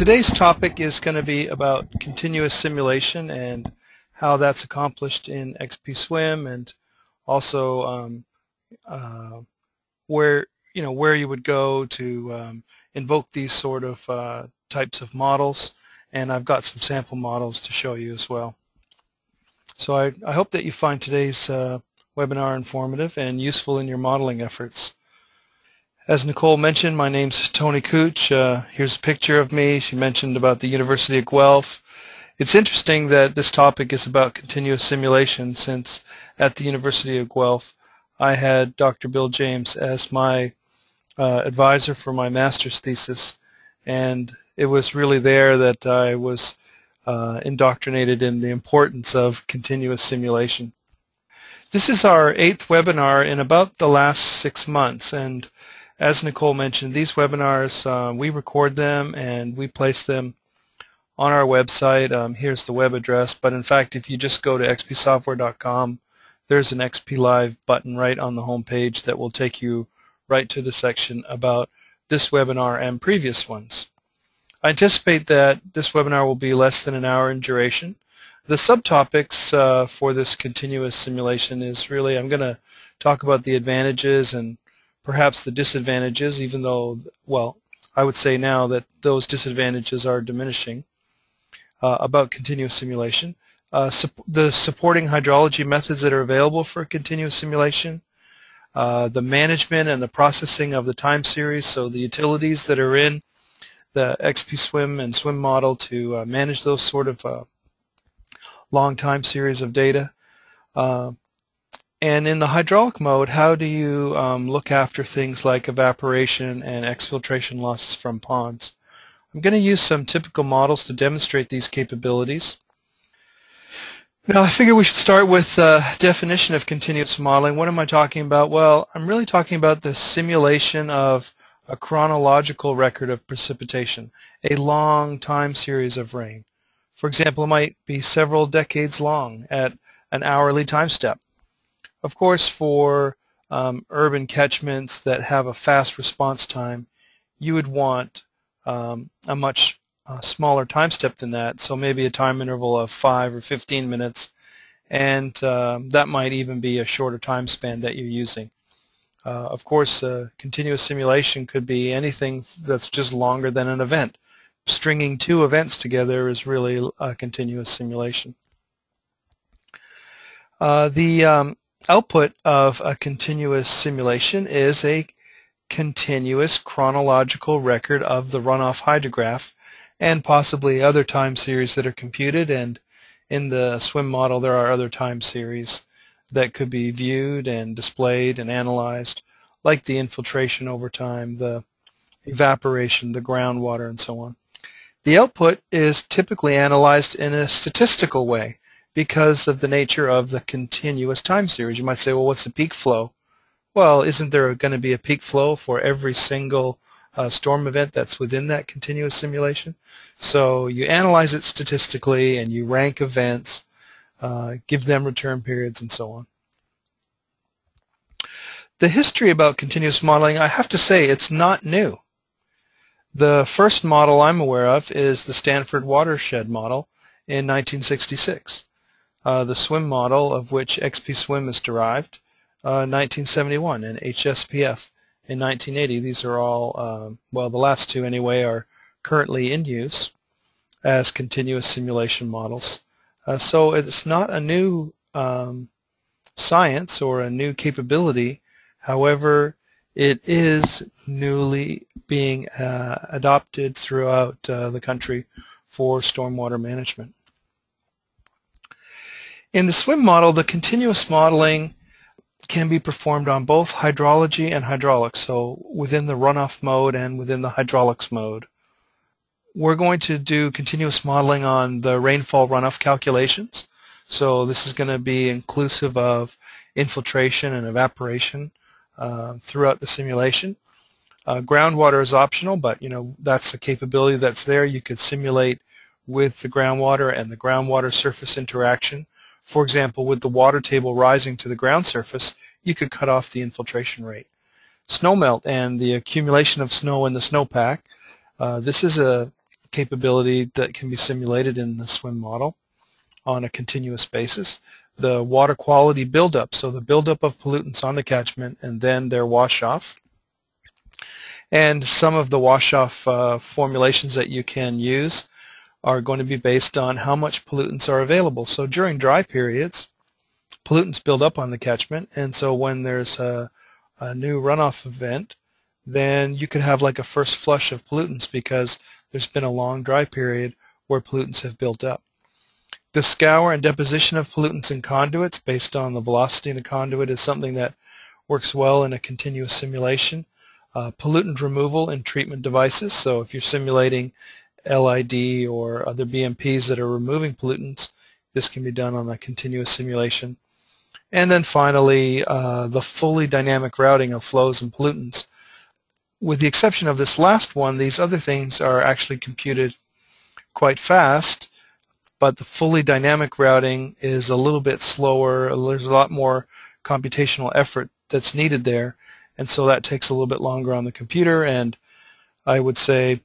today's topic is going to be about continuous simulation and how that's accomplished in XPSWMM and also um, uh, where you know where you would go to um, invoke these sort of uh, types of models and I've got some sample models to show you as well. So I, I hope that you find today's uh, webinar informative and useful in your modeling efforts. As Nicole mentioned, my name's Tony Kuch. Uh, here's a picture of me. She mentioned about the University of Guelph. It's interesting that this topic is about continuous simulation since at the University of Guelph I had Dr. Bill James as my uh, advisor for my master's thesis and it was really there that I was uh, indoctrinated in the importance of continuous simulation. This is our eighth webinar in about the last six months and as Nicole mentioned these webinars uh, we record them and we place them on our website. Um, here's the web address but in fact if you just go to xpsoftware.com there's an XP Live button right on the home page that will take you right to the section about this webinar and previous ones. I anticipate that this webinar will be less than an hour in duration. The subtopics uh, for this continuous simulation is really I'm going to talk about the advantages and perhaps the disadvantages even though, well, I would say now that those disadvantages are diminishing uh, about continuous simulation. Uh, sup the supporting hydrology methods that are available for continuous simulation, uh, the management and the processing of the time series, so the utilities that are in the XPSWMM and SWMM model to uh, manage those sort of uh, long time series of data. And in the hydraulic mode, how do you um, look after things like evaporation and exfiltration losses from ponds? I'm going to use some typical models to demonstrate these capabilities. Now, I figure we should start with uh, definition of continuous modeling. What am I talking about? Well, I'm really talking about the simulation of a chronological record of precipitation, a long time series of rain. For example, it might be several decades long at an hourly time step. Of course, for um, urban catchments that have a fast response time, you would want um, a much uh, smaller time step than that, so maybe a time interval of 5 or 15 minutes, and um, that might even be a shorter time span that you're using. Uh, of course, uh, continuous simulation could be anything that's just longer than an event. Stringing two events together is really a continuous simulation. Uh, the um, output of a continuous simulation is a continuous chronological record of the runoff hydrograph and possibly other time series that are computed and in the swim model there are other time series that could be viewed and displayed and analyzed, like the infiltration over time, the evaporation, the groundwater, and so on. The output is typically analyzed in a statistical way because of the nature of the continuous time series. You might say, well, what's the peak flow? Well, isn't there going to be a peak flow for every single uh, storm event that's within that continuous simulation? So you analyze it statistically and you rank events uh, give them return periods, and so on. The history about continuous modeling, I have to say, it's not new. The first model I'm aware of is the Stanford Watershed Model in 1966. Uh, the SWMM model, of which XPSWMM is derived, uh, 1971, and HSPF in 1980. These are all, uh, well, the last two anyway, are currently in use as continuous simulation models. Uh, so it's not a new um, science or a new capability. However, it is newly being uh, adopted throughout uh, the country for stormwater management. In the SWMM model, the continuous modeling can be performed on both hydrology and hydraulics, so within the runoff mode and within the hydraulics mode. We're going to do continuous modeling on the rainfall runoff calculations. So this is going to be inclusive of infiltration and evaporation uh, throughout the simulation. Uh, groundwater is optional, but you know that's the capability that's there. You could simulate with the groundwater and the groundwater surface interaction. For example, with the water table rising to the ground surface, you could cut off the infiltration rate. Snowmelt and the accumulation of snow in the snowpack. Uh, this is a capability that can be simulated in the SWMM model on a continuous basis. The water quality buildup, so the buildup of pollutants on the catchment and then their wash off. And some of the wash off uh, formulations that you can use are going to be based on how much pollutants are available. So during dry periods, pollutants build up on the catchment, and so when there's a, a new runoff event, then you could have like a first flush of pollutants because there's been a long dry period where pollutants have built up. The scour and deposition of pollutants in conduits based on the velocity in a conduit is something that works well in a continuous simulation. Uh, pollutant removal in treatment devices, so if you're simulating LID or other BMPs that are removing pollutants, this can be done on a continuous simulation. And then finally, uh, the fully dynamic routing of flows and pollutants. With the exception of this last one, these other things are actually computed quite fast but the fully dynamic routing is a little bit slower. There's a lot more computational effort that's needed there, and so that takes a little bit longer on the computer, and I would say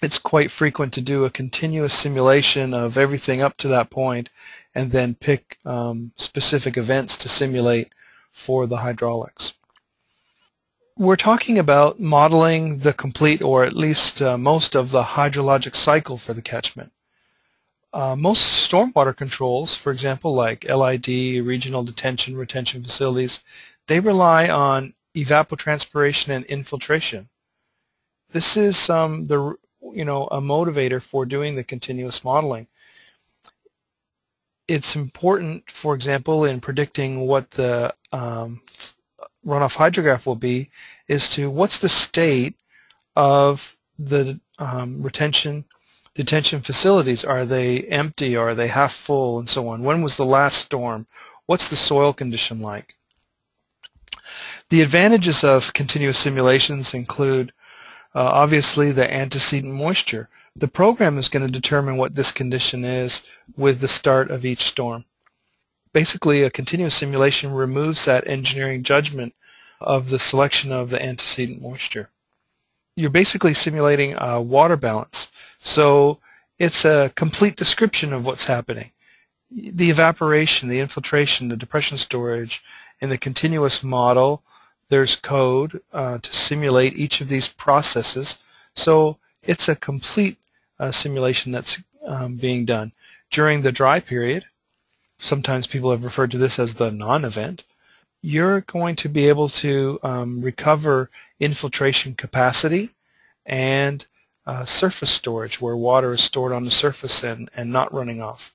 it's quite frequent to do a continuous simulation of everything up to that point and then pick um, specific events to simulate for the hydraulics. We're talking about modeling the complete or at least uh, most of the hydrologic cycle for the catchment. Uh, most stormwater controls, for example, like LID, regional detention, retention facilities, they rely on evapotranspiration and infiltration. This is um, the you know a motivator for doing the continuous modeling. It's important, for example, in predicting what the um, runoff hydrograph will be, is to what's the state of the um, retention detention facilities? Are they empty? Are they half full and so on? When was the last storm? What's the soil condition like? The advantages of continuous simulations include uh, obviously the antecedent moisture. The program is going to determine what this condition is with the start of each storm. Basically, a continuous simulation removes that engineering judgment of the selection of the antecedent moisture you're basically simulating a water balance. So it's a complete description of what's happening. The evaporation, the infiltration, the depression storage, in the continuous model, there's code uh, to simulate each of these processes. So it's a complete uh, simulation that's um, being done. During the dry period, sometimes people have referred to this as the non-event, you're going to be able to um, recover infiltration capacity and uh, surface storage where water is stored on the surface and, and not running off.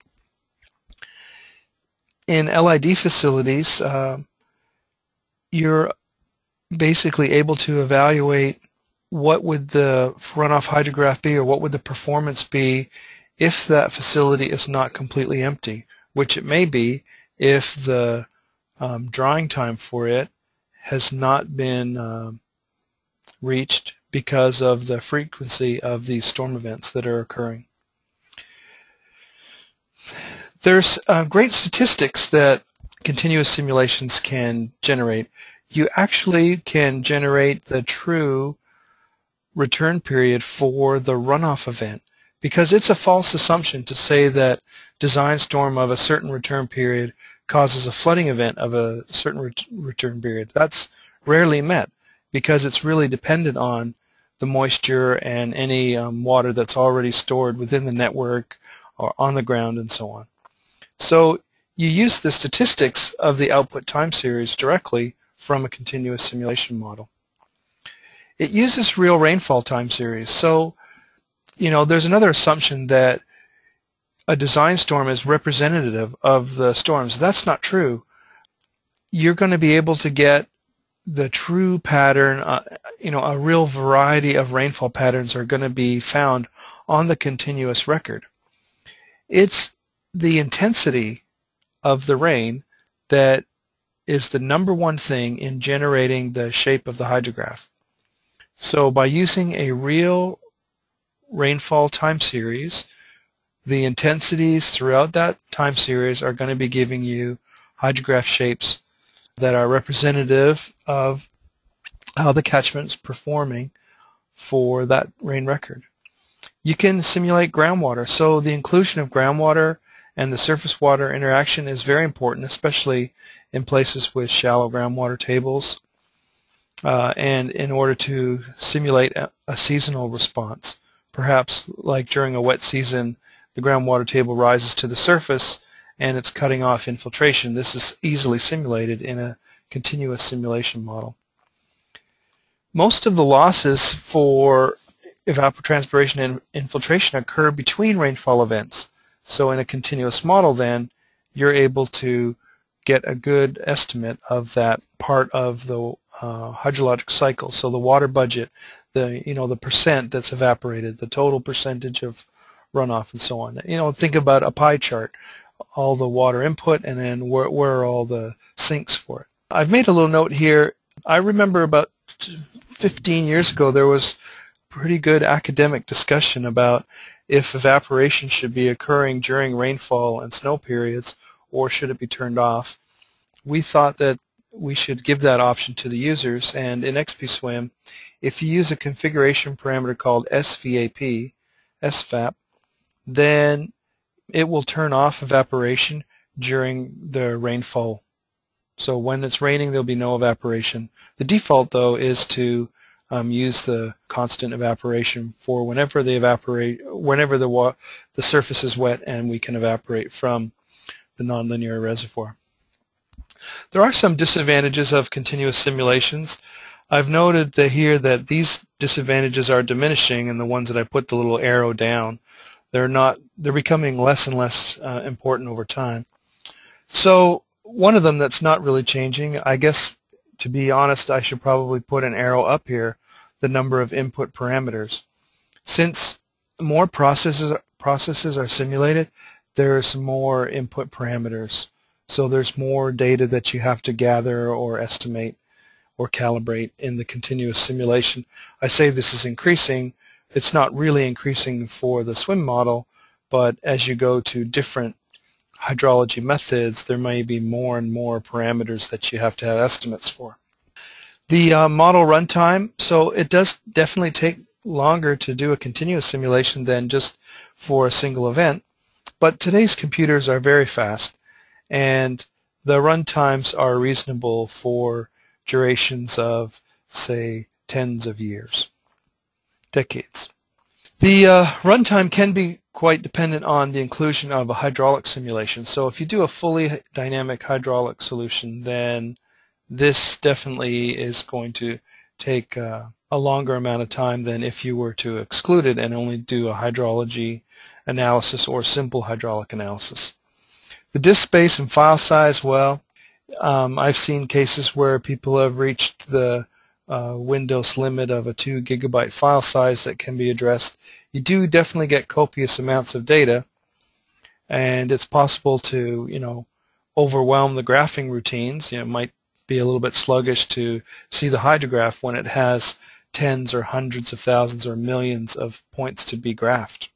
In LID facilities, uh, you're basically able to evaluate what would the runoff hydrograph be or what would the performance be if that facility is not completely empty, which it may be if the um, drying time for it has not been um, reached because of the frequency of these storm events that are occurring. There's uh, great statistics that continuous simulations can generate. You actually can generate the true return period for the runoff event because it's a false assumption to say that design storm of a certain return period causes a flooding event of a certain ret return period. That's rarely met because it's really dependent on the moisture and any um, water that's already stored within the network or on the ground and so on. So you use the statistics of the output time series directly from a continuous simulation model. It uses real rainfall time series. So, you know, there's another assumption that a design storm is representative of the storms. That's not true. You're going to be able to get the true pattern, uh, you know, a real variety of rainfall patterns are going to be found on the continuous record. It's the intensity of the rain that is the number one thing in generating the shape of the hydrograph. So by using a real rainfall time series, the intensities throughout that time series are going to be giving you hydrograph shapes that are representative of how the catchment is performing for that rain record. You can simulate groundwater. So the inclusion of groundwater and the surface water interaction is very important, especially in places with shallow groundwater tables uh, and in order to simulate a, a, seasonal response. Perhaps like during a wet season, the groundwater table rises to the surface and it's cutting off infiltration. This is easily simulated in a continuous simulation model. Most of the losses for evapotranspiration and infiltration occur between rainfall events. So in a continuous model then, you're able to get a good estimate of that part of the uh, hydrologic cycle. So the water budget, the you know the percent that's evaporated, the total percentage of runoff, and so on. You know, think about a pie chart, all the water input, and then where where are all the sinks for it. I've made a little note here. I remember about 15 years ago there was pretty good academic discussion about if evaporation should be occurring during rainfall and snow periods or should it be turned off. We thought that we should give that option to the users and in XPSWMM if you use a configuration parameter called SVAP, SVAP, then it will turn off evaporation during the rainfall. So when it's raining there'll be no evaporation. The default though is to um, use the constant evaporation for whenever they evaporate, whenever the the surface is wet and we can evaporate from the nonlinear reservoir. There are some disadvantages of continuous simulations. I've noted that here that these disadvantages are diminishing and the ones that I put the little arrow down. They're not, they're becoming less and less uh, important over time. So one of them that's not really changing, I guess to be honest, I should probably put an arrow up here the number of input parameters. Since more processes processes are simulated, there's more input parameters. So there's more data that you have to gather or estimate or calibrate in the continuous simulation. I say this is increasing. It's not really increasing for the SWMM model, but as you go to different hydrology methods, there may be more and more parameters that you have to have estimates for. The uh, model runtime, so it does definitely take longer to do a continuous simulation than just for a single event, but today's computers are very fast and the run times are reasonable for durations of, say, tens of years, decades. The uh, runtime can be quite dependent on the inclusion of a hydraulic simulation. So if you do a fully dynamic hydraulic solution, then this definitely is going to take uh, a longer amount of time than if you were to exclude it and only do a hydrology analysis or simple hydraulic analysis. The disk space and file size, well, um, I've seen cases where people have reached the uh, Windows limit of a 2 gigabyte file size that can be addressed. You do definitely get copious amounts of data and it's possible to, you know, overwhelm the graphing routines. You know, it might be a little bit sluggish to see the hydrograph when it has tens or hundreds of thousands or millions of points to be graphed.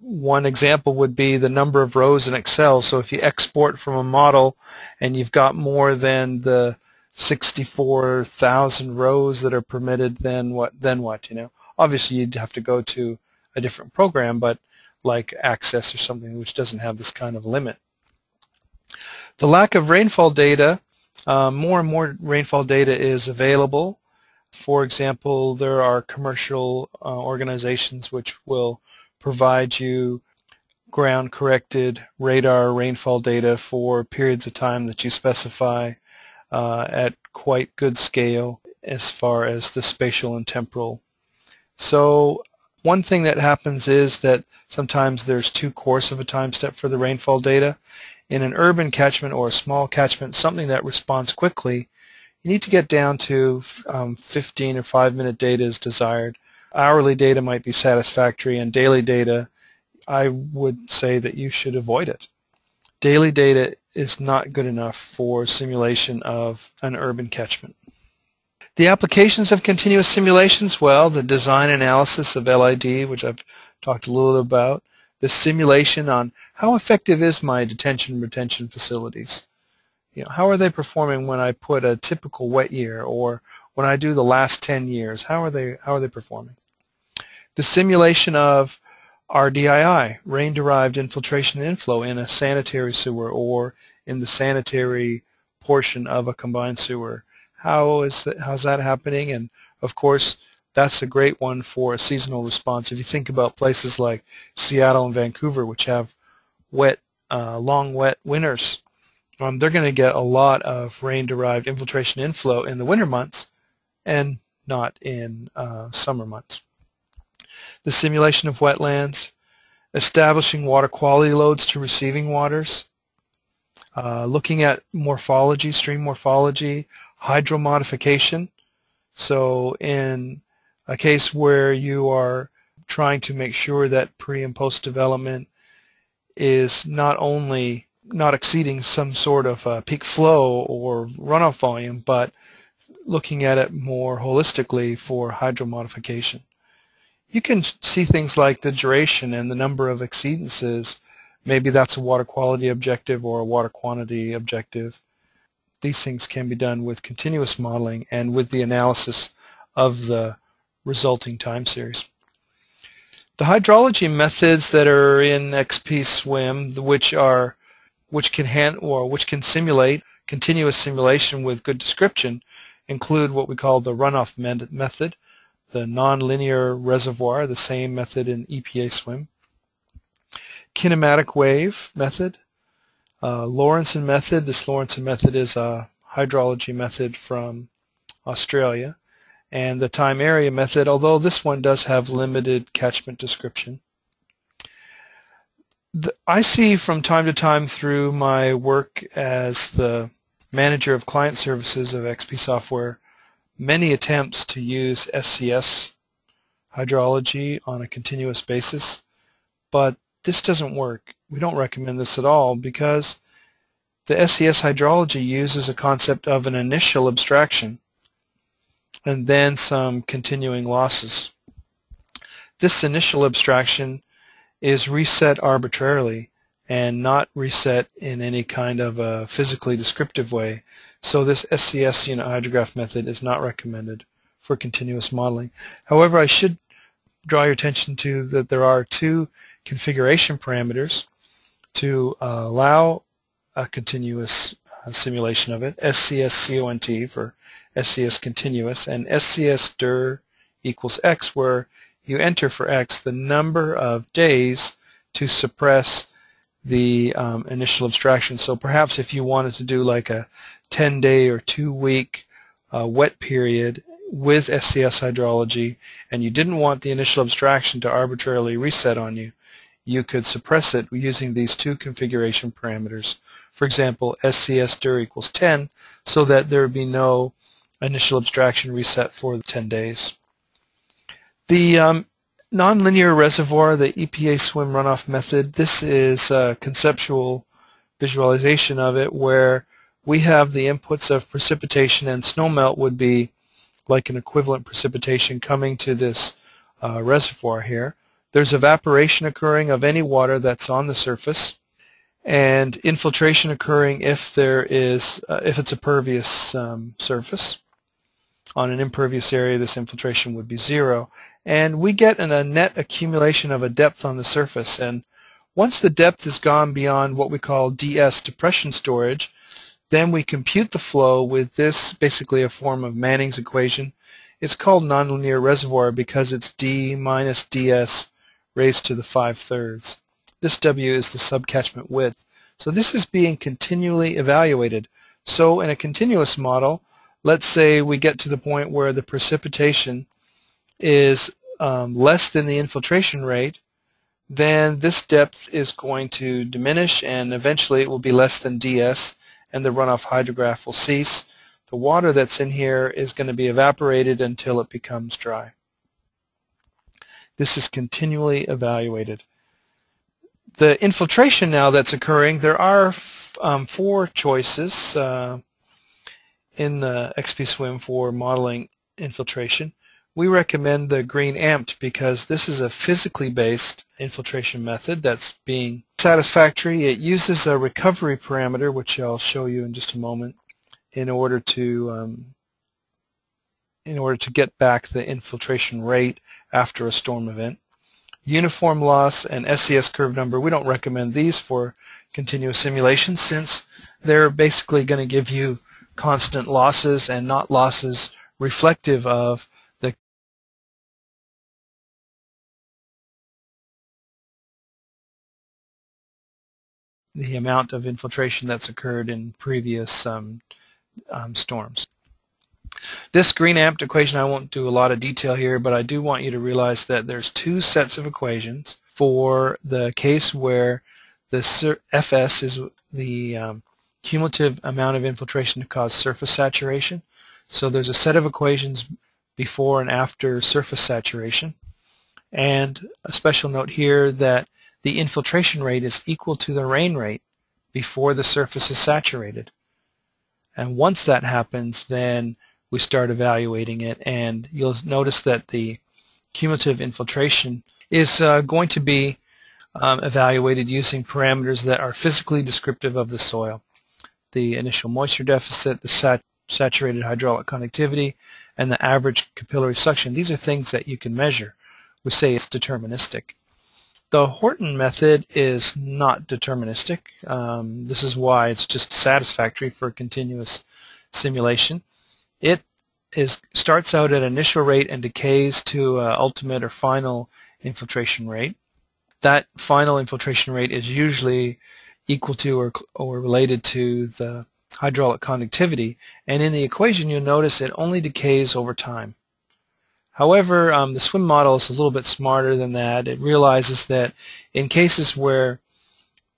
One example would be the number of rows in Excel. So if you export from a model and you've got more than the 64,000 rows that are permitted, then what? Then what? You know, obviously you'd have to go to a different program, but like Access or something which doesn't have this kind of limit. The lack of rainfall data uh, more and more rainfall data is available. For example, there are commercial uh, organizations which will provide you ground-corrected radar rainfall data for periods of time that you specify uh, at quite good scale as far as the spatial and temporal. So one thing that happens is that sometimes there's too coarse of a time step for the rainfall data in an urban catchment or a small catchment, something that responds quickly, you need to get down to um, 15 or 5 minute data is desired. Hourly data might be satisfactory and daily data, I would say that you should avoid it. Daily data is not good enough for simulation of an urban catchment. The applications of continuous simulations, well, the design analysis of LID, which I've talked a little about, the simulation on how effective is my detention retention facilities. You know, how are they performing when I put a typical wet year or when I do the last 10 years? How are they, how are they performing? The simulation of RDII, rain-derived infiltration and inflow in a sanitary sewer or in the sanitary portion of a combined sewer. How is that, how's that happening? And of course, that's a great one for a seasonal response. If you think about places like Seattle and Vancouver, which have wet, uh, long wet winters, um, they're going to get a lot of rain-derived infiltration inflow in the winter months and not in uh, summer months. The simulation of wetlands, establishing water quality loads to receiving waters, uh, looking at morphology, stream morphology, hydromodification. So in a case where you are trying to make sure that pre and post development is not only not exceeding some sort of uh, peak flow or runoff volume, but looking at it more holistically for hydromodification. You can see things like the duration and the number of exceedances. Maybe that's a water quality objective or a water quantity objective. These things can be done with continuous modeling and with the analysis of the resulting time series. The hydrology methods that are in XPSWMM, which are which can hand, or which can simulate continuous simulation with good description, include what we call the runoff method, the nonlinear reservoir, the same method in EPA SWMM, kinematic wave method, uh, method. This Laurenson method is a hydrology method from Australia and the time area method, although this one does have limited catchment description. The, I see from time to time through my work as the manager of client services of XP Software many attempts to use SCS hydrology on a continuous basis, but this doesn't work. We don't recommend this at all because the SCS hydrology uses a concept of an initial abstraction and then some continuing losses. This initial abstraction is reset arbitrarily and not reset in any kind of a physically descriptive way. So this SCS unit hydrograph method is not recommended for continuous modeling. However, I should draw your attention to that there are two configuration parameters to uh, allow a continuous uh, simulation of it, SCS CONT for SCS continuous, and SCS dir equals x, where you enter for x the number of days to suppress the um, initial abstraction. So perhaps if you wanted to do like a 10-day or two-week uh, wet period with SCS hydrology and you didn't want the initial abstraction to arbitrarily reset on you, you could suppress it using these two configuration parameters. For example, SCS dir equals 10 so that there would be no initial abstraction reset for the 10 days. The um, nonlinear reservoir, the EPA SWMM runoff method, this is a conceptual visualization of it where we have the inputs of precipitation and snowmelt would be like an equivalent precipitation coming to this uh, reservoir here. There's evaporation occurring of any water that's on the surface and infiltration occurring if there is uh, if it's a pervious um, surface. On an impervious area, this infiltration would be zero. And we get an, a net accumulation of a depth on the surface. And once the depth is gone beyond what we call DS depression storage, then we compute the flow with this, basically a form of Manning's equation. It's called nonlinear reservoir because it's D minus DS raised to the 5 thirds. This W is the subcatchment width. So this is being continually evaluated. So in a continuous model, let's say we get to the point where the precipitation is um, less than the infiltration rate, then this depth is going to diminish and eventually it will be less than ds and the runoff hydrograph will cease. The water that's in here is going to be evaporated until it becomes dry. This is continually evaluated. The infiltration now that's occurring, there are um, four choices uh, in the XPSWMM for modeling infiltration. We recommend the Green-Ampt because this is a physically based infiltration method that's being satisfactory. It uses a recovery parameter, which I'll show you in just a moment, in order to um, in order to get back the infiltration rate after a storm event. uniform loss and SCS curve number. We don't recommend these for continuous simulation since they're basically going to give you constant losses and not losses reflective of the amount of infiltration that's occurred in previous um, um, storms. This Green-Ampt equation, I won't do a lot of detail here, but I do want you to realize that there's two sets of equations for the case where the Fs is the um, cumulative amount of infiltration to cause surface saturation. So there's a set of equations before and after surface saturation. And a special note here that the infiltration rate is equal to the rain rate before the surface is saturated. And once that happens, then we start evaluating it. And you'll notice that the cumulative infiltration is uh, going to be um, evaluated using parameters that are physically descriptive of the soil. The initial moisture deficit, the sat saturated hydraulic conductivity, and the average capillary suction. These are things that you can measure. We say it's deterministic. The Horton method is not deterministic. Um, this is why it's just satisfactory for a continuous simulation. It is starts out at an initial rate and decays to uh, ultimate or final infiltration rate. That final infiltration rate is usually equal to or, or related to the hydraulic conductivity and in the equation you'll notice it only decays over time. However, um, the SWMM model is a little bit smarter than that. It realizes that in cases where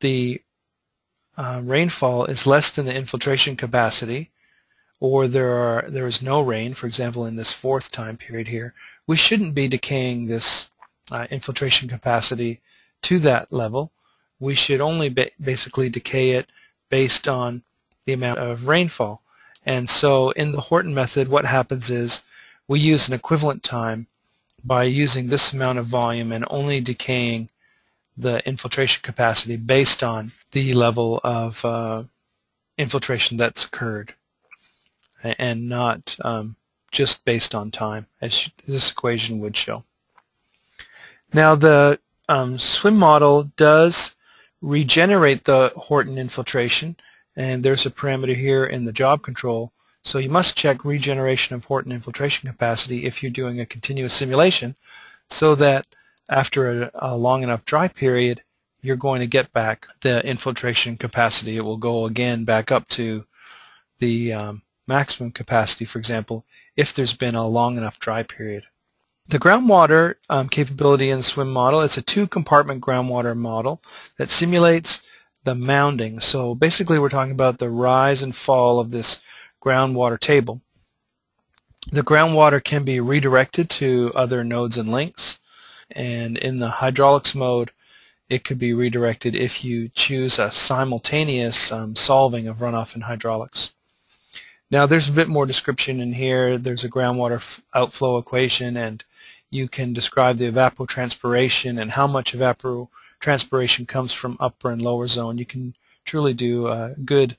the uh, rainfall is less than the infiltration capacity, or there are there is no rain, for example, in this fourth time period here, we shouldn't be decaying this uh, infiltration capacity to that level. We should only ba basically decay it based on the amount of rainfall. And so in the Horton method, what happens is we use an equivalent time by using this amount of volume and only decaying the infiltration capacity based on the level of uh, infiltration that's occurred and not um, just based on time as this equation would show. Now the um, SWMM model does regenerate the Horton infiltration and there's a parameter here in the job control so you must check regeneration of Horton infiltration capacity if you're doing a continuous simulation so that after a, a long enough dry period you're going to get back the infiltration capacity. It will go again back up to the um, maximum capacity, for example, if there's been a long enough dry period. The groundwater um, capability in SWMM model, it's a two-compartment groundwater model that simulates the mounding. So basically we're talking about the rise and fall of this groundwater table. The groundwater can be redirected to other nodes and links and in the hydraulics mode it could be redirected if you choose a simultaneous um, solving of runoff and hydraulics. Now there's a bit more description in here. There's a groundwater outflow equation and you can describe the evapotranspiration and how much evapotranspiration comes from upper and lower zone. You can truly do a good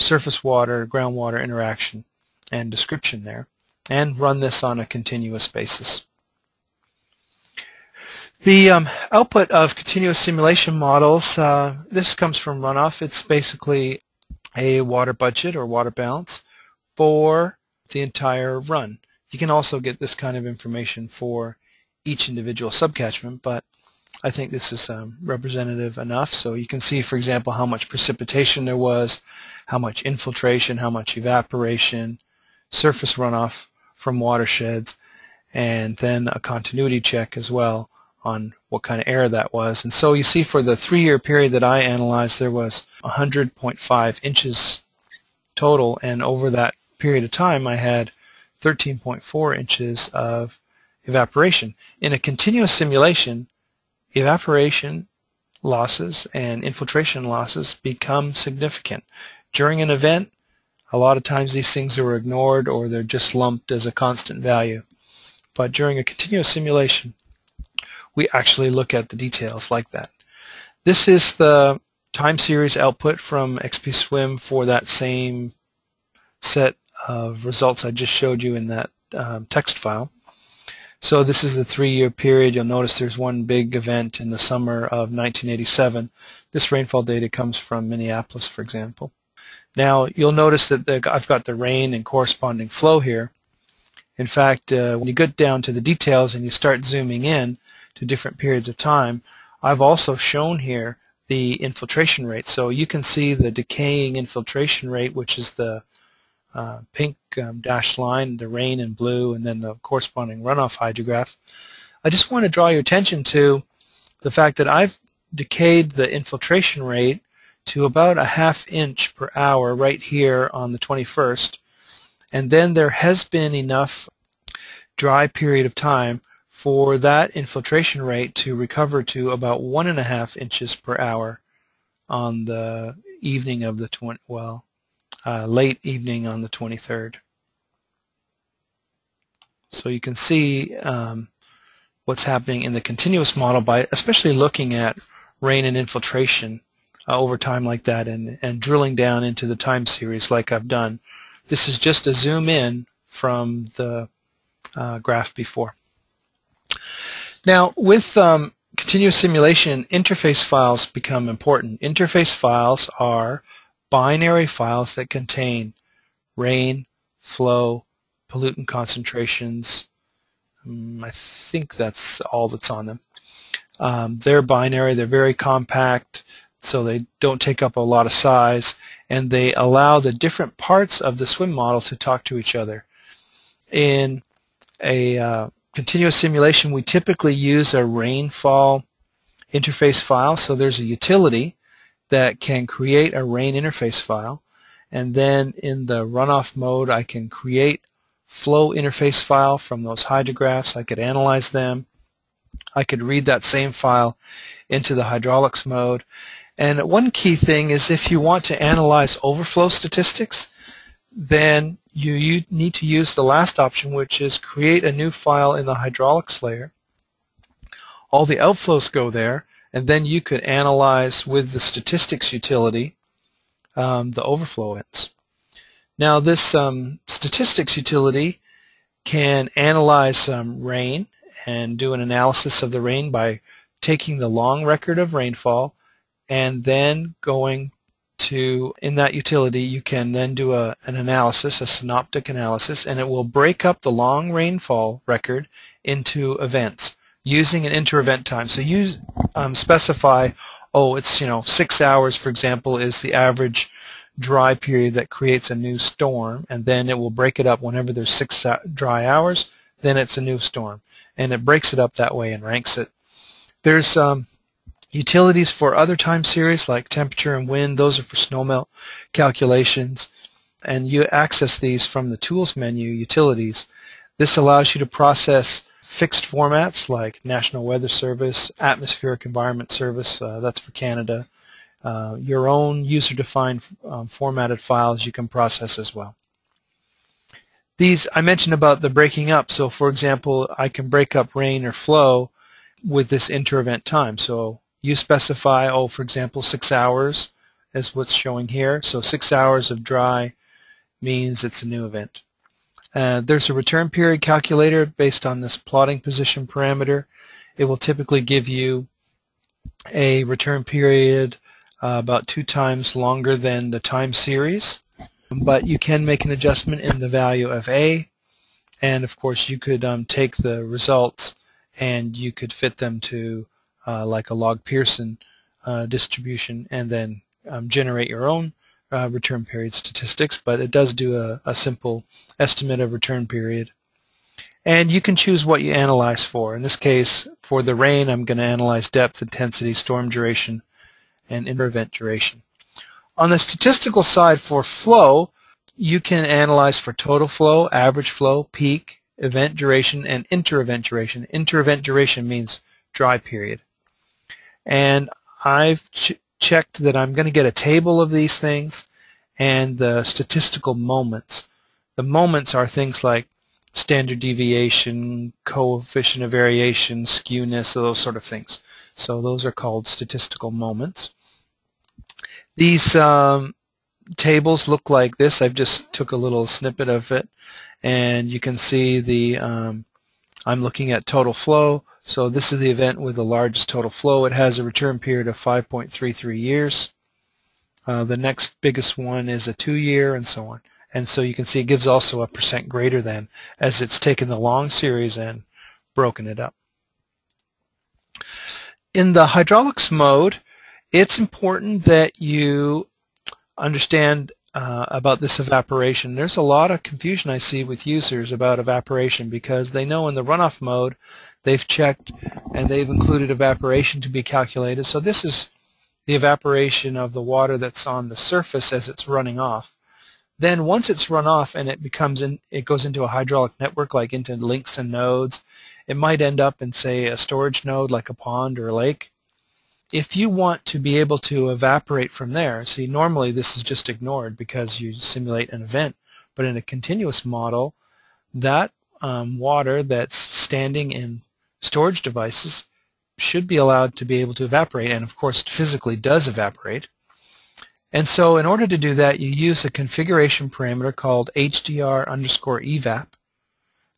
surface water, groundwater interaction and description there and run this on a continuous basis. The um, output of continuous simulation models, uh, this comes from runoff. It's basically a water budget or water balance for the entire run. You can also get this kind of information for each individual subcatchment, but I think this is um, representative enough. So you can see, for example, how much precipitation there was, how much infiltration, how much evaporation, surface runoff from watersheds, and then a continuity check as well on what kind of error that was. And so you see for the three-year period that I analyzed, there was 100.5 inches total, and over that period of time, I had 13.4 inches of evaporation. In a continuous simulation, evaporation losses and infiltration losses become significant. During an event, a lot of times these things are ignored or they're just lumped as a constant value. But during a continuous simulation, we actually look at the details like that. This is the time series output from XPSWMM for that same set of results I just showed you in that um, text file. So this is the three-year period. You'll notice there's one big event in the summer of 1987. This rainfall data comes from Minneapolis, for example. Now, you'll notice that the, I've got the rain and corresponding flow here. In fact, uh, when you get down to the details and you start zooming in to different periods of time, I've also shown here the infiltration rate. So you can see the decaying infiltration rate, which is the uh, pink um, dashed line, the rain in blue, and then the corresponding runoff hydrograph. I just want to draw your attention to the fact that I've decayed the infiltration rate to about a half inch per hour right here on the 21st. And then there has been enough dry period of time for that infiltration rate to recover to about one and a half inches per hour on the evening of the 20, well, uh, late evening on the 23rd. So you can see um, what's happening in the continuous model by especially looking at rain and infiltration uh, over time like that and, and drilling down into the time series like I've done. This is just a zoom in from the uh, graph before. Now with um, continuous simulation, interface files become important. Interface files are binary files that contain rain, flow, pollutant concentrations. Um, I think that's all that's on them. Um, they're binary, they're very compact, so they don't take up a lot of size, and they allow the different parts of the SWMM model to talk to each other. In a uh, continuous simulation, we typically use a rainfall interface file, so there's a utility that can create a rain interface file and then in the runoff mode I can create flow interface file from those hydrographs. I could analyze them. I could read that same file into the hydraulics mode. And one key thing is if you want to analyze overflow statistics, then you, you need to use the last option, which is create a new file in the hydraulics layer. All the outflows go there, and then you could analyze with the statistics utility um, the overflow ends. Now this um, statistics utility can analyze um, rain and do an analysis of the rain by taking the long record of rainfall and then going to, in that utility, you can then do a, an analysis, a synoptic analysis, and it will break up the long rainfall record into events using an inter-event time. So you um, specify, oh, it's, you know, six hours, for example, is the average dry period that creates a new storm, and then it will break it up whenever there's six dry hours, then it's a new storm. And it breaks it up that way and ranks it. There's um, utilities for other time series like temperature and wind. Those are for snowmelt calculations. And you access these from the Tools menu, Utilities. This allows you to process fixed formats like National Weather Service, Atmospheric Environment Service, uh, that's for Canada. Uh, your own user-defined um, formatted files you can process as well. These, I mentioned about the breaking up. So for example, I can break up rain or flow with this inter-event time. So you specify, oh, for example, six hours is what's showing here. So six hours of dry means it's a new event. Uh, there's a return period calculator based on this plotting position parameter. It will typically give you a return period uh, about two times longer than the time series, but you can make an adjustment in the value of A, and of course you could um, take the results and you could fit them to uh, like a log Pearson uh, distribution and then um, generate your own uh, return period statistics, but it does do a, a simple estimate of return period. And you can choose what you analyze for. In this case, for the rain, I'm going to analyze depth, intensity, storm duration, and inter-event duration. On the statistical side for flow, you can analyze for total flow, average flow, peak, event duration, and inter-event duration. Inter-event duration means dry period. And I've checked that I'm going to get a table of these things and the statistical moments. The moments are things like standard deviation, coefficient of variation, skewness, those sort of things. So those are called statistical moments. These um, tables look like this. I've just took a little snippet of it and you can see the um, I'm looking at total flow. So this is the event with the largest total flow. It has a return period of 5.33 years. Uh, the next biggest one is a two-year and so on. And so you can see it gives also a percent greater than as it's taken the long series and broken it up. In the hydraulics mode, it's important that you understand uh, about this evaporation. There's a lot of confusion I see with users about evaporation because they know in the runoff mode they've checked and they've included evaporation to be calculated. So this is the evaporation of the water that's on the surface as it's running off. Then once it's run off and it becomes in, it goes into a hydraulic network like into links and nodes, it might end up in say a storage node like a pond or a lake if you want to be able to evaporate from there, see normally this is just ignored because you simulate an event, but in a continuous model, that um, water that's standing in storage devices should be allowed to be able to evaporate, and of course physically does evaporate. And so in order to do that, you use a configuration parameter called HDR underscore evap,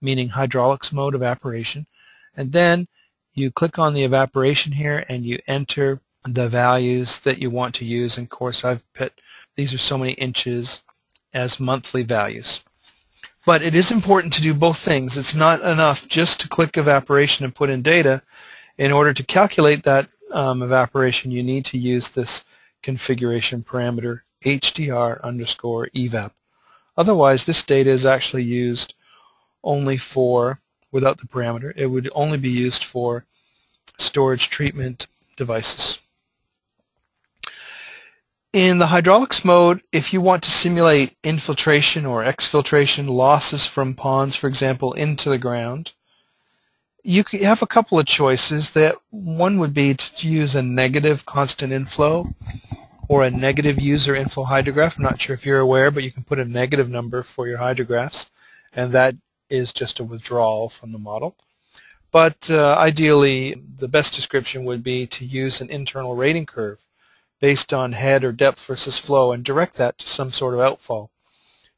meaning hydraulics mode evaporation, and then you click on the evaporation here and you enter the values that you want to use. And of course, I've put these are so many inches as monthly values. But it is important to do both things. It's not enough just to click evaporation and put in data. In order to calculate that um, evaporation, you need to use this configuration parameter HDR underscore evap. Otherwise, this data is actually used only for without the parameter. It would only be used for storage treatment devices. In the hydraulics mode, if you want to simulate infiltration or exfiltration, losses from ponds, for example, into the ground, you have a couple of choices. That One would be to use a negative constant inflow or a negative user inflow hydrograph. I'm not sure if you're aware, but you can put a negative number for your hydrographs, and that is just a withdrawal from the model. But uh, ideally, the best description would be to use an internal rating curve based on head or depth versus flow and direct that to some sort of outfall.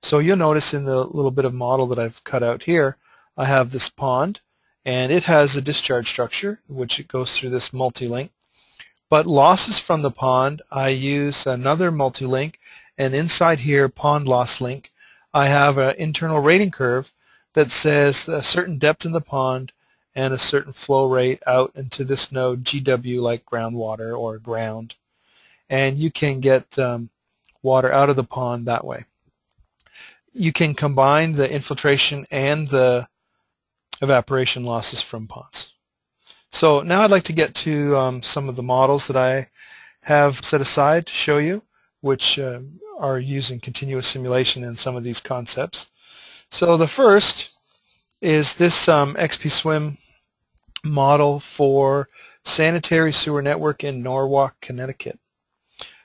So you'll notice in the little bit of model that I've cut out here, I have this pond, and it has a discharge structure, which it goes through this multi-link. But losses from the pond, I use another multi-link, and inside here, pond loss link, I have an internal rating curve that says a certain depth in the pond and a certain flow rate out into this node GW like groundwater or ground. And you can get um, water out of the pond that way. You can combine the infiltration and the evaporation losses from ponds. So now I'd like to get to um, some of the models that I have set aside to show you, which uh, are using continuous simulation in some of these concepts. So the first is this um, XP-SWMM model for sanitary sewer network in Norwalk, Connecticut.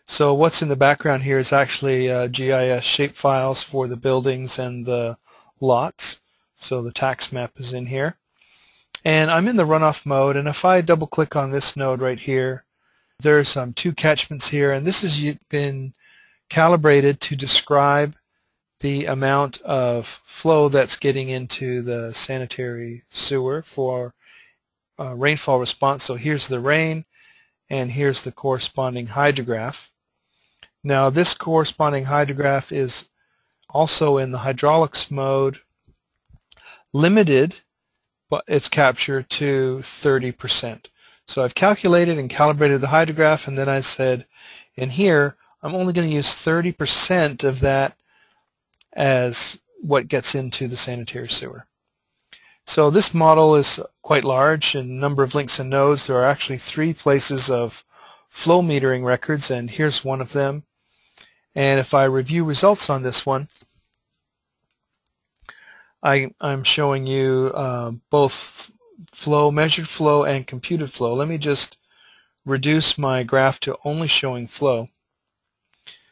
So what's in the background here is actually uh, GIS shapefiles for the buildings and the lots. So the tax map is in here. And I'm in the runoff mode, and if I double click on this node right here, there's um, two catchments here, and this has been calibrated to describe the amount of flow that's getting into the sanitary sewer for uh, rainfall response. So here's the rain and here's the corresponding hydrograph. Now this corresponding hydrograph is also in the hydraulics mode limited but its capture to 30%. So I've calculated and calibrated the hydrograph and then I said in here I'm only going to use 30% of that as what gets into the sanitary sewer. So this model is quite large in number of links and nodes. There are actually three places of flow metering records, and here's one of them. And if I review results on this one, I, am showing you uh, both flow, measured flow, and computed flow. Let me just reduce my graph to only showing flow.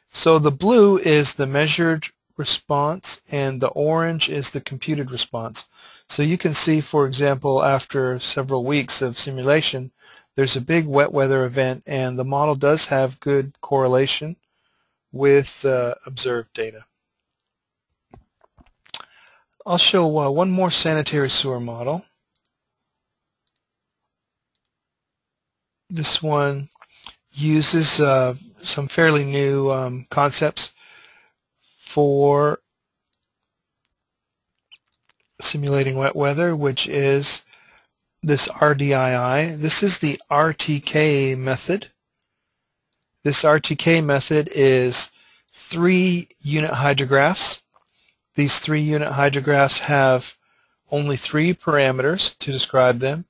So the blue is the measured response and the orange is the computed response. So you can see, for example, after several weeks of simulation, there's a big wet weather event and the model does have good correlation with uh, observed data. I'll show uh, one more sanitary sewer model. This one uses uh, some fairly new um, concepts for simulating wet weather, which is this RDII. This is the RTK method. This RTK method is three unit hydrographs. These three unit hydrographs have only three parameters to describe them.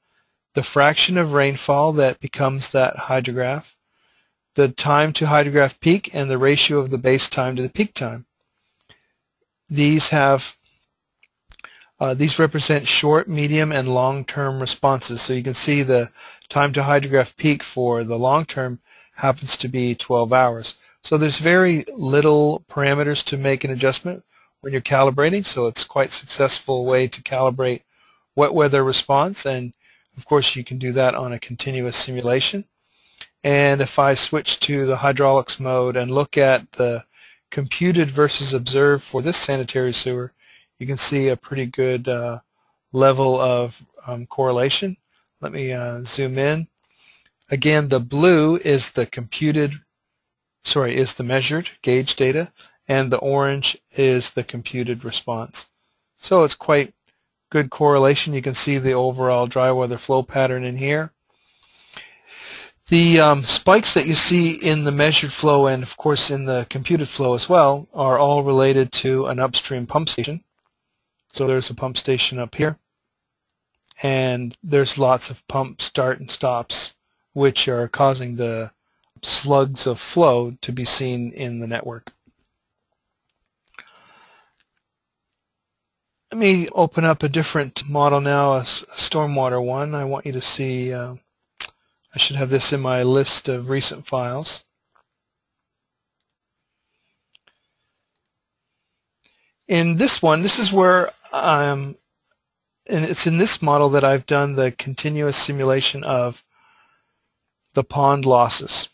The fraction of rainfall that becomes that hydrograph, the time to hydrograph peak, and the ratio of the base time to the peak time. These have uh, these represent short, medium, and long-term responses. So you can see the time to hydrograph peak for the long-term happens to be 12 hours. So there's very little parameters to make an adjustment when you're calibrating, so it's quite successful way to calibrate wet weather response, and of course you can do that on a continuous simulation. And if I switch to the hydraulics mode and look at the computed versus observed for this sanitary sewer, you can see a pretty good uh, level of um, correlation. Let me uh, zoom in. Again, the blue is the computed, sorry, is the measured gauge data, and the orange is the computed response. So it's quite good correlation. You can see the overall dry weather flow pattern in here. The um, spikes that you see in the measured flow and of course in the computed flow as well are all related to an upstream pump station. So there's a pump station up here and there's lots of pump start and stops which are causing the slugs of flow to be seen in the network. Let me open up a different model now, a stormwater one. I want you to see, uh, I should have this in my list of recent files. In this one, this is where, um, and it's in this model that I've done the continuous simulation of the pond losses.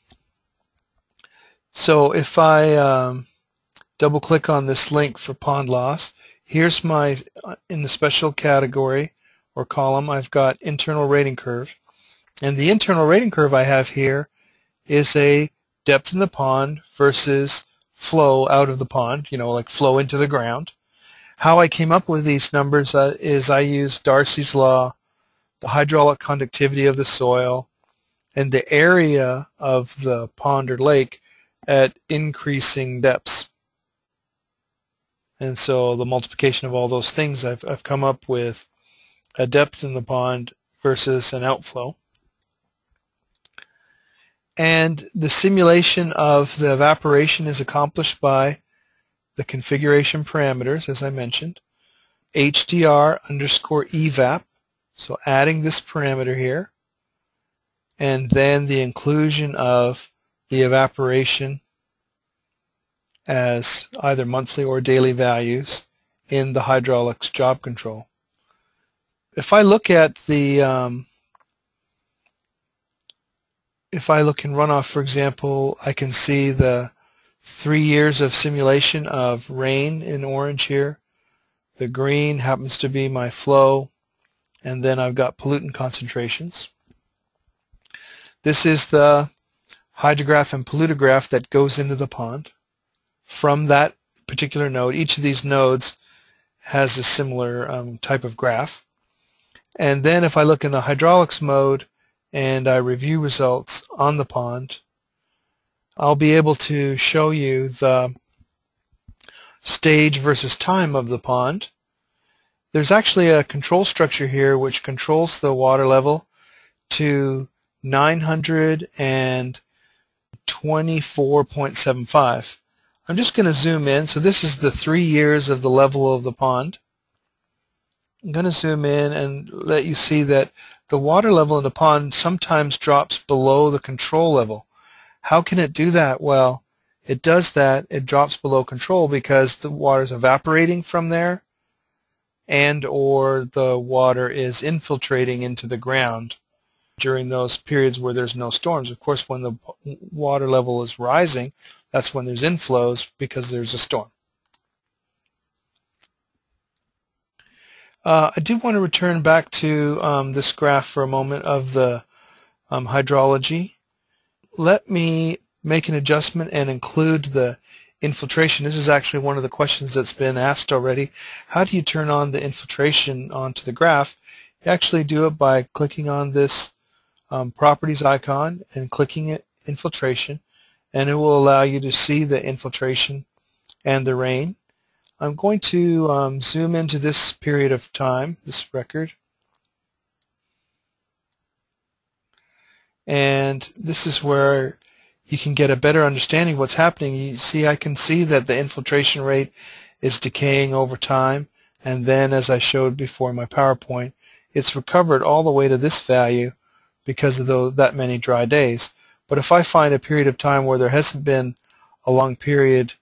So if I um, double click on this link for pond loss, Here's my, in the special category or column, I've got internal rating curve. And the internal rating curve I have here is a depth in the pond versus flow out of the pond, you know, like flow into the ground. How I came up with these numbers uh, is I used Darcy's law, the hydraulic conductivity of the soil, and the area of the pond or lake at increasing depths. And so the multiplication of all those things, I've, I've come up with a depth in the pond versus an outflow. And the simulation of the evaporation is accomplished by the configuration parameters, as I mentioned, HDR underscore evap, so adding this parameter here, and then the inclusion of the evaporation as either monthly or daily values in the hydraulics job control. If I look at the, um, if I look in runoff, for example, I can see the three years of simulation of rain in orange here. The green happens to be my flow, and then I've got pollutant concentrations. This is the hydrograph and pollutograph that goes into the pond from that particular node. Each of these nodes has a similar um, type of graph. And then if I look in the hydraulics mode and I review results on the pond, I'll be able to show you the stage versus time of the pond. There's actually a control structure here which controls the water level to 924.75. I'm just going to zoom in. So this is the three years of the level of the pond. I'm going to zoom in and let you see that the water level in the pond sometimes drops below the control level. How can it do that? Well, it does that. It drops below control because the water is evaporating from there and or the water is infiltrating into the ground during those periods where there's no storms. Of course, when the water level is rising, that's when there's inflows because there's a storm. Uh, I do want to return back to um, this graph for a moment of the um, hydrology. Let me make an adjustment and include the infiltration. This is actually one of the questions that's been asked already. How do you turn on the infiltration onto the graph? You actually do it by clicking on this um, properties icon and clicking it infiltration and it will allow you to see the infiltration and the rain. I'm going to um, zoom into this period of time, this record. And this is where you can get a better understanding of what's happening. You see, I can see that the infiltration rate is decaying over time. And then, as I showed before in my PowerPoint, it's recovered all the way to this value because of the, that many dry days. But if I find a period of time where there hasn't been a long period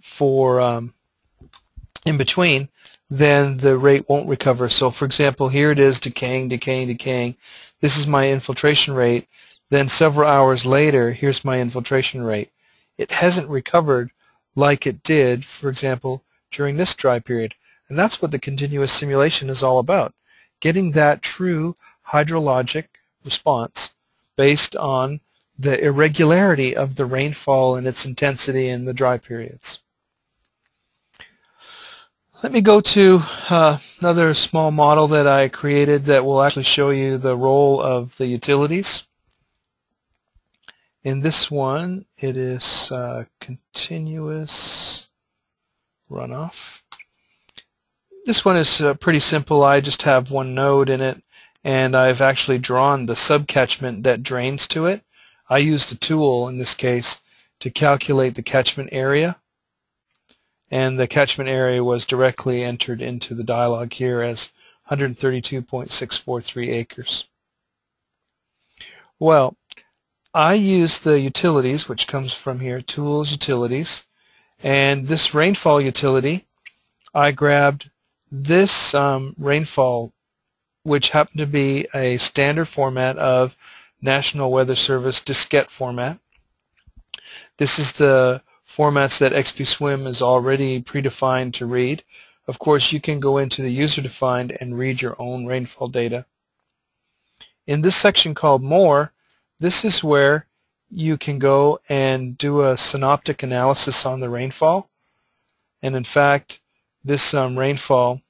for um, in between, then the rate won't recover. So for example, here it is decaying, decaying, decaying. This is my infiltration rate. Then several hours later, here's my infiltration rate. It hasn't recovered like it did, for example, during this dry period. And that's what the continuous simulation is all about, getting that true hydrologic response based on the irregularity of the rainfall and its intensity in the dry periods. Let me go to uh, another small model that I created that will actually show you the role of the utilities. In this one, it is uh, continuous runoff. This one is uh, pretty simple. I just have one node in it, and I've actually drawn the subcatchment that drains to it. I used a tool, in this case, to calculate the catchment area and the catchment area was directly entered into the dialog here as 132.643 acres. Well, I use the utilities, which comes from here, Tools, Utilities, and this rainfall utility, I grabbed this um, rainfall, which happened to be a standard format of National Weather Service diskette format. This is the formats that XPSWMM is already predefined to read. Of course, you can go into the user-defined and read your own rainfall data. In this section called More, this is where you can go and do a synoptic analysis on the rainfall. And in fact, this um, rainfall,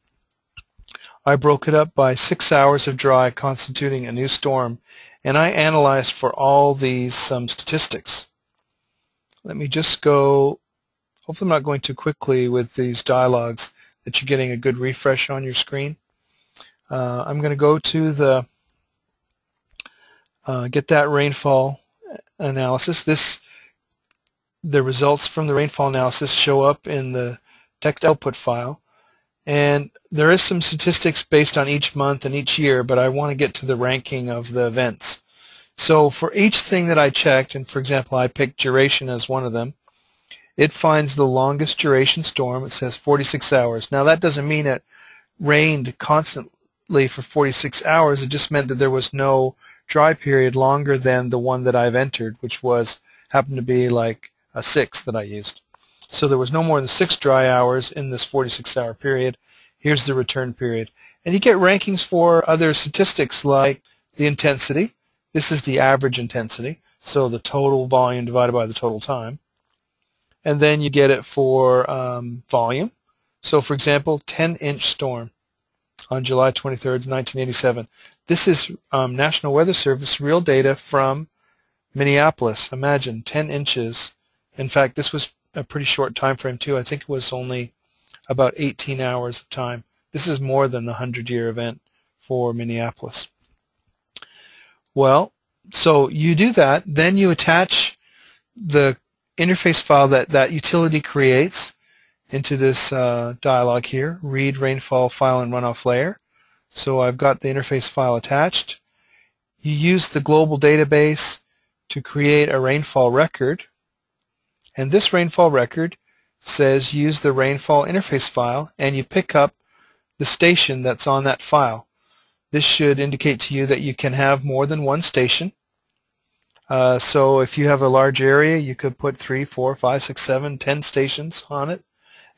I broke it up by six hours of dry constituting a new storm, and I analyzed for all these um, statistics. Let me just go, hopefully I'm not going too quickly with these dialogues that you're getting a good refresh on your screen. Uh, I'm going to go to the uh, get that rainfall analysis. This the results from the rainfall analysis show up in the text output file and there is some statistics based on each month and each year but I want to get to the ranking of the events. So for each thing that I checked, and for example, I picked duration as one of them, it finds the longest duration storm. It says 46 hours. Now that doesn't mean it rained constantly for 46 hours. It just meant that there was no dry period longer than the one that I've entered, which was happened to be like a six that I used. So there was no more than six dry hours in this 46-hour period. Here's the return period. And you get rankings for other statistics like the intensity. This is the average intensity, so the total volume divided by the total time. And then you get it for um, volume. So for example, 10-inch storm on July 23rd, 1987. This is um, National Weather Service real data from Minneapolis. Imagine 10 inches. In fact, this was a pretty short time frame too. I think it was only about 18 hours of time. This is more than the 100-year event for Minneapolis. Well, so you do that, then you attach the interface file that that utility creates into this uh, dialog here, read rainfall file and runoff layer. So I've got the interface file attached. You use the global database to create a rainfall record. And this rainfall record says use the rainfall interface file and you pick up the station that's on that file. This should indicate to you that you can have more than one station. Uh, so if you have a large area, you could put three, four, five, six, seven, ten stations on it,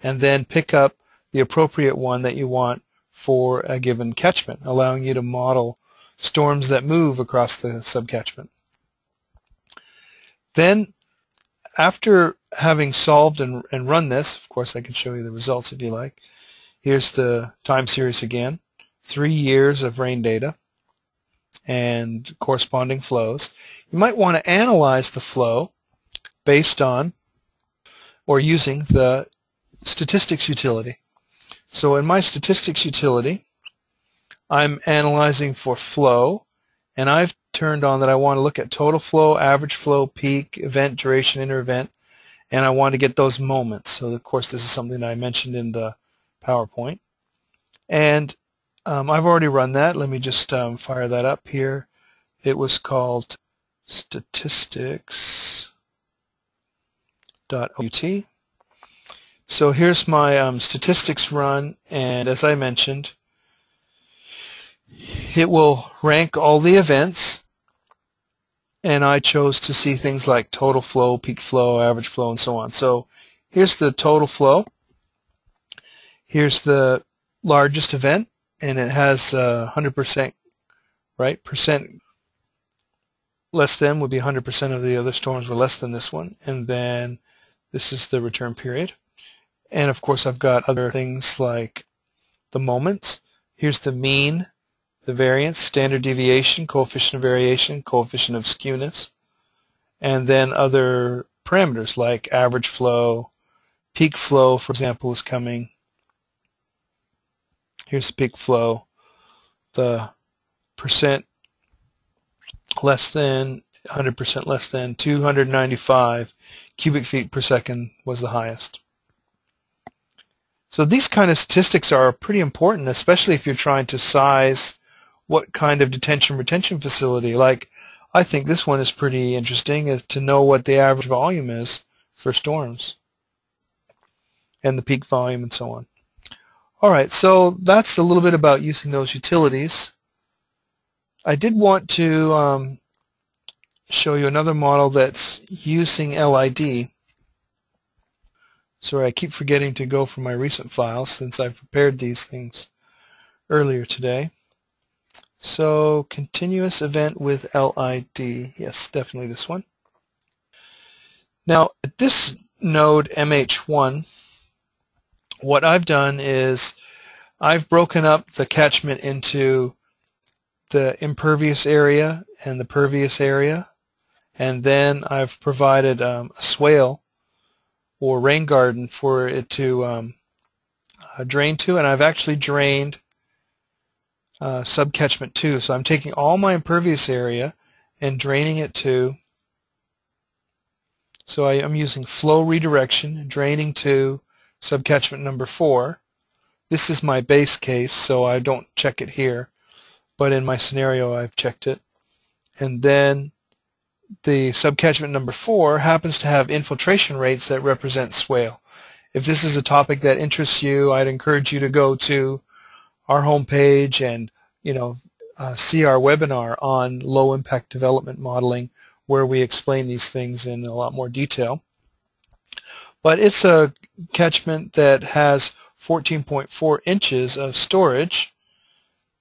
and then pick up the appropriate one that you want for a given catchment, allowing you to model storms that move across the subcatchment. Then after having solved and, and run this, of course I can show you the results if you like. Here's the time series again, three years of rain data and corresponding flows. You might want to analyze the flow based on or using the statistics utility. So in my statistics utility, I'm analyzing for flow, and I've turned on that I want to look at total flow, average flow, peak, event duration, inter-event, and I want to get those moments. So of course this is something that I mentioned in the PowerPoint. And um, I've already run that. Let me just um, fire that up here. It was called statistics.ut. So here's my um, statistics run, and as I mentioned, it will rank all the events, and I chose to see things like total flow, peak flow, average flow, and so on. So here's the total flow. Here's the largest event, and it has 100%, uh, right? Percent less than would be 100% of the other storms were less than this one. And then this is the return period. And of course I've got other things like the moments. Here's the mean, the variance, standard deviation, coefficient of variation, coefficient of skewness, and then other parameters like average flow, peak flow, for example, is coming. Here's the peak flow. The percent less than 100% less than 295 cubic feet per second was the highest. So these kind of statistics are pretty important, especially if you're trying to size what kind of detention retention facility. Like, I think this one is pretty interesting to know what the average volume is for storms and the peak volume and so on. All right, so that's a little bit about using those utilities. I did want to um, show you another model that's using LID Sorry, I keep forgetting to go for my recent files since I've prepared these things earlier today. So continuous event with LID. Yes, definitely this one. Now at this node MH1, what I've done is I've broken up the catchment into the impervious area and the pervious area and then I've provided um, a swale or rain garden for it to um, uh, drain to and I've actually drained uh, subcatchment 2 so I'm taking all my impervious area and draining it to so I, am using flow redirection draining to subcatchment number 4 this is my base case so I don't check it here but in my scenario I've checked it and then the subcatchment number four happens to have infiltration rates that represent swale. If this is a topic that interests you, I'd encourage you to go to our homepage and you know uh, see our webinar on low impact development modeling where we explain these things in a lot more detail. But it's a catchment that has 14.4 inches of storage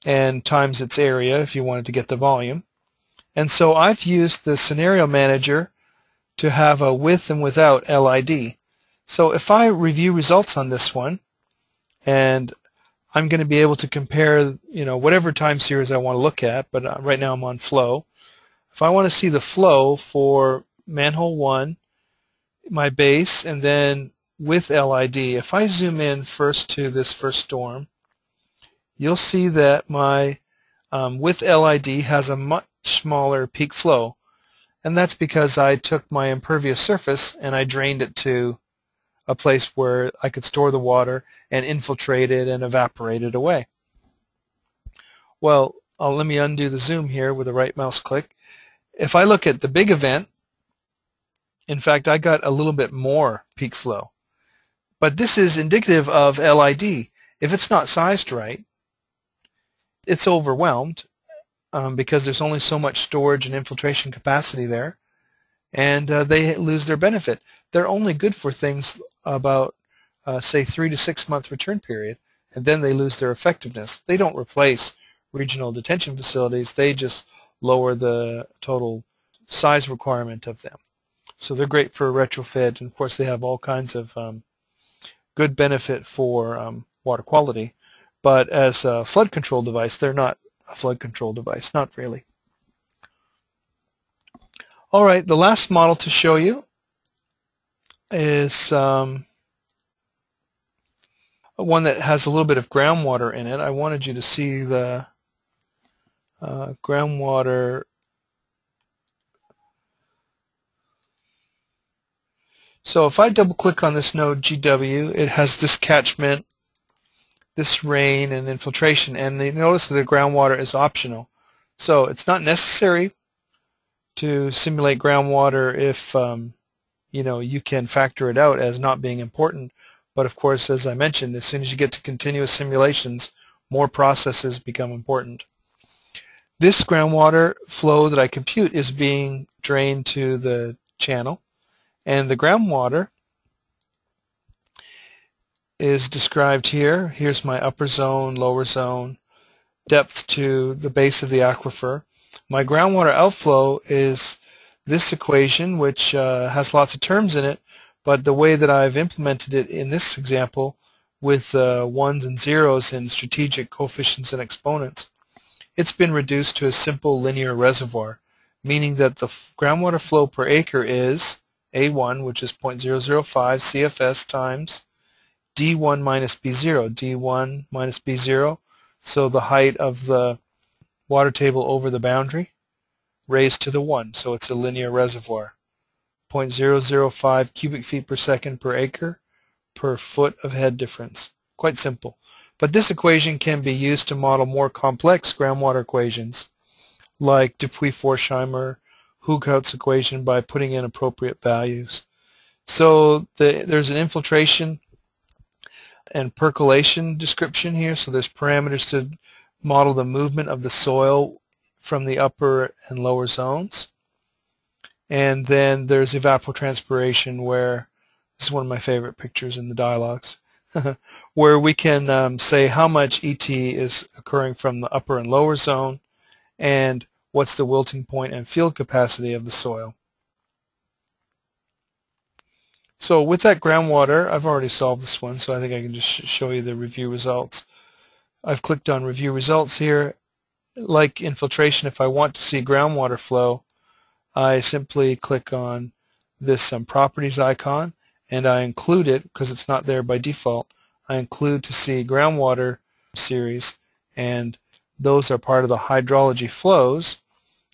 and times its area if you wanted to get the volume. And so I've used the scenario manager to have a with and without LID. So if I review results on this one, and I'm going to be able to compare, you know, whatever time series I want to look at, but uh, right now I'm on flow. If I want to see the flow for manhole 1, my base, and then with LID, if I zoom in first to this first storm, you'll see that my um, with LID has a much smaller peak flow. And that's because I took my impervious surface and I drained it to a place where I could store the water and infiltrate it and evaporate it away. Well, I'll, let me undo the zoom here with a right mouse click. If I look at the big event, in fact, I got a little bit more peak flow. But this is indicative of LID. If it's not sized right, it's overwhelmed um, because there's only so much storage and infiltration capacity there, and uh, they lose their benefit. They're only good for things about, uh, say, three to six month return period, and then they lose their effectiveness. They don't replace regional detention facilities, they just lower the total size requirement of them. So they're great for retrofit, and of course they have all kinds of um, good benefit for um, water quality. But as a flood control device, they're not a flood control device, not really. All right, the last model to show you is um, one that has a little bit of groundwater in it. I wanted you to see the uh, groundwater So if I double click on this node GW, it has this catchment, this rain and infiltration, and they notice that the groundwater is optional. So it's not necessary to simulate groundwater if um, you know you can factor it out as not being important. But of course, as I mentioned, as soon as you get to continuous simulations, more processes become important. This groundwater flow that I compute is being drained to the channel and the groundwater is described here. Here's my upper zone, lower zone, depth to the base of the aquifer. My groundwater outflow is this equation, which uh, has lots of terms in it, but the way that I've implemented it in this example with uh, ones and zeros and strategic coefficients and exponents, it's been reduced to a simple linear reservoir, meaning that the groundwater flow per acre is a1, which is 0.005 CFS times D1 minus B0, D1 minus B0, so the height of the water table over the boundary, raised to the 1, so it's a linear reservoir. 0.005 cubic feet per second per acre per foot of head difference. Quite simple. But this equation can be used to model more complex groundwater equations like Dupuit-Forchheimer Hooghoudt's equation by putting in appropriate values. So the, there's an infiltration and percolation description here. So there's parameters to model the movement of the soil from the upper and lower zones. And then there's evapotranspiration where, this is one of my favorite pictures in the dialogues, where we can um, say how much ET is occurring from the upper and lower zone and what's the wilting point and field capacity of the soil. So with that groundwater, I've already solved this one, so I think I can just sh show you the review results. I've clicked on review results here. Like infiltration, if I want to see groundwater flow, I simply click on this um, properties icon and I include it because it's not there by default. I include to see groundwater series and those are part of the hydrology flows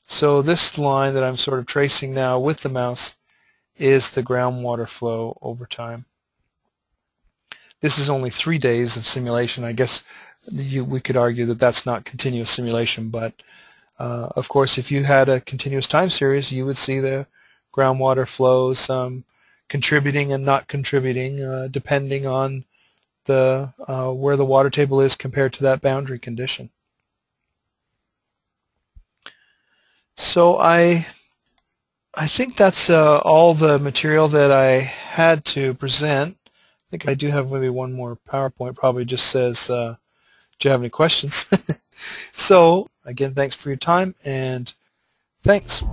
so this line that I'm sort of tracing now with the mouse is the groundwater flow over time. This is only three days of simulation. I guess you, we could argue that that's not continuous simulation, but uh, of course if you had a continuous time series you would see the groundwater flows um, contributing and not contributing uh, depending on the uh, where the water table is compared to that boundary condition. So I I think that's uh, all the material that I had to present. I think I do have maybe one more PowerPoint. Probably just says, uh, do you have any questions? so again, thanks for your time and thanks.